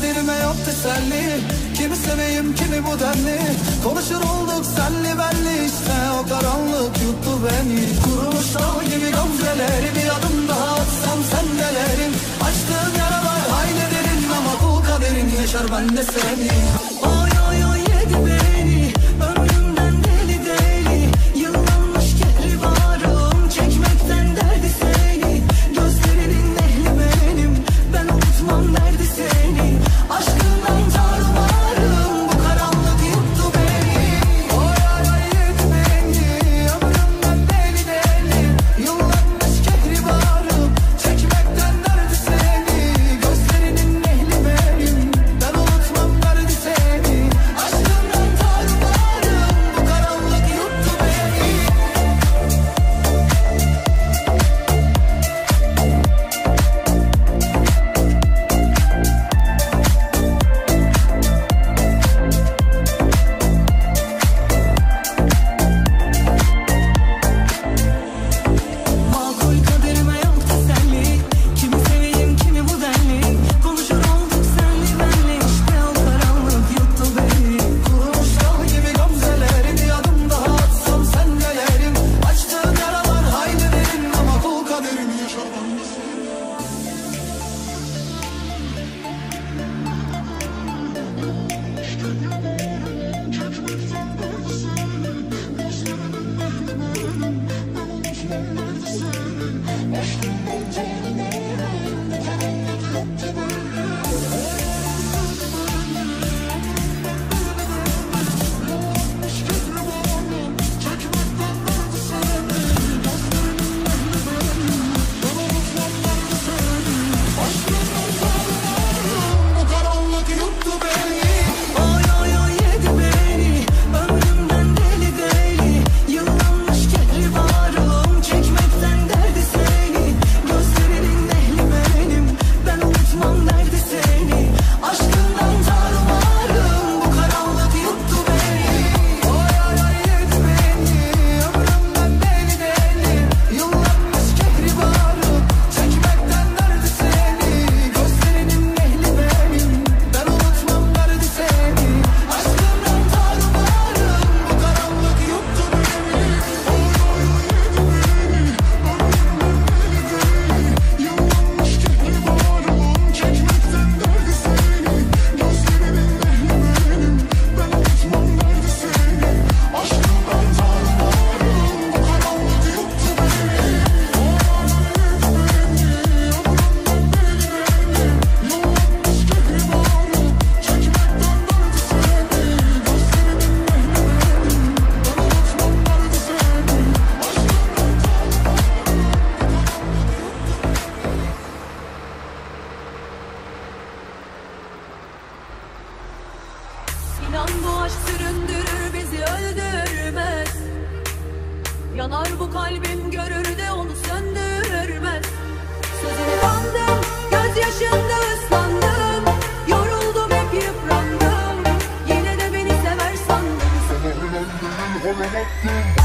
kaderime yok teselli. Kimi seveyim kimi bu denli. Konuşur olduk senli benli. İşte o karanlık yuttu beni. Kurumuş dal gibi gamzeleri bir adım daha atsam sen nelerin? Açtığım yaralar hayne derin. Ama bu kaderin yaşar bende seni. Sen eşkinde cennet bu aşk süründürür bizi öldürmez. Yanar bu kalbim görür de onu söndürmez. Sözüne kandım gözyaşında ıslandım. Yoruldum hep yıprandım. Yine de beni sever sandım Sana inandırır halattım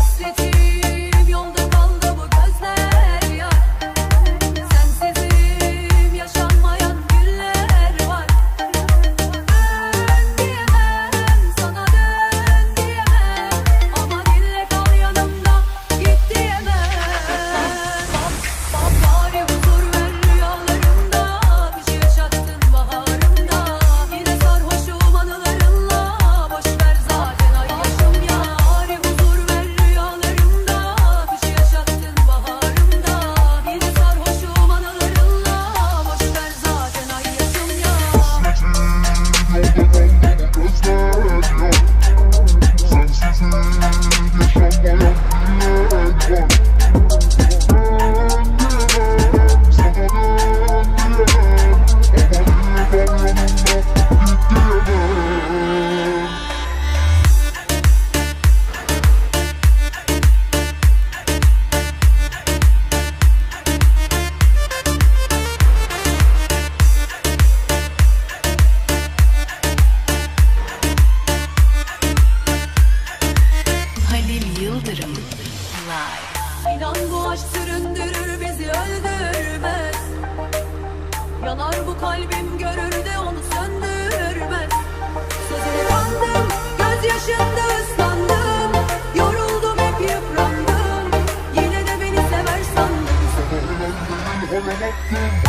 Yanar bu kalbim görür de onu söndürmez Sözüne kandım gözyaşında ıslandım. Yoruldum hep yıprandım. Yine de beni sever sandım. Hasretim